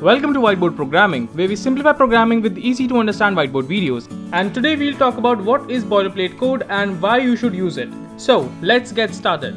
Welcome to Whiteboard Programming, where we simplify programming with easy to understand whiteboard videos. And today we'll talk about what is boilerplate code and why you should use it. So let's get started.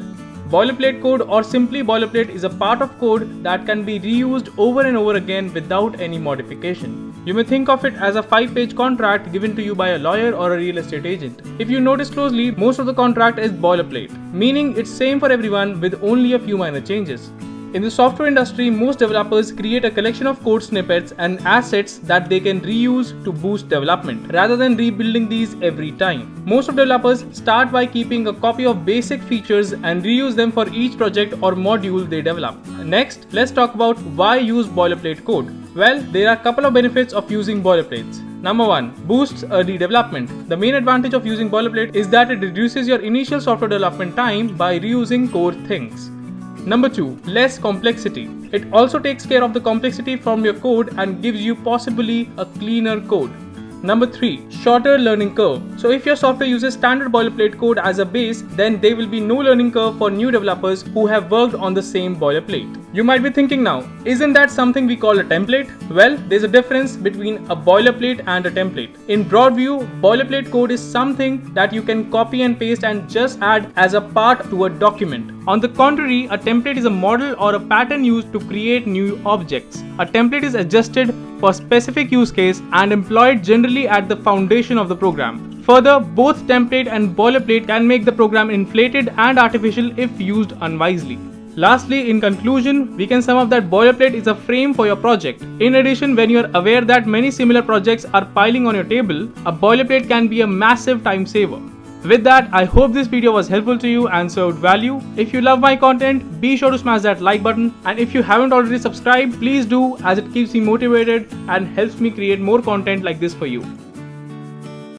Boilerplate code or simply boilerplate is a part of code that can be reused over and over again without any modification. You may think of it as a 5 page contract given to you by a lawyer or a real estate agent. If you notice closely, most of the contract is boilerplate, meaning it's same for everyone with only a few minor changes. In the software industry, most developers create a collection of code snippets and assets that they can reuse to boost development, rather than rebuilding these every time. Most of developers start by keeping a copy of basic features and reuse them for each project or module they develop. Next, let's talk about why use boilerplate code. Well, there are a couple of benefits of using boilerplates. Number 1. Boosts early development. The main advantage of using boilerplate is that it reduces your initial software development time by reusing core things. Number 2. Less complexity. It also takes care of the complexity from your code and gives you possibly a cleaner code. Number 3. Shorter learning curve. So if your software uses standard boilerplate code as a base, then there will be no learning curve for new developers who have worked on the same boilerplate. You might be thinking now, isn't that something we call a template? Well, there's a difference between a boilerplate and a template. In broad view, boilerplate code is something that you can copy and paste and just add as a part to a document. On the contrary, a template is a model or a pattern used to create new objects. A template is adjusted for specific use case and employed generally at the foundation of the program. Further, both template and boilerplate can make the program inflated and artificial if used unwisely. Lastly, in conclusion, we can sum up that boilerplate is a frame for your project. In addition, when you are aware that many similar projects are piling on your table, a boilerplate can be a massive time saver. With that, I hope this video was helpful to you and served value. If you love my content, be sure to smash that like button and if you haven't already subscribed, please do as it keeps me motivated and helps me create more content like this for you.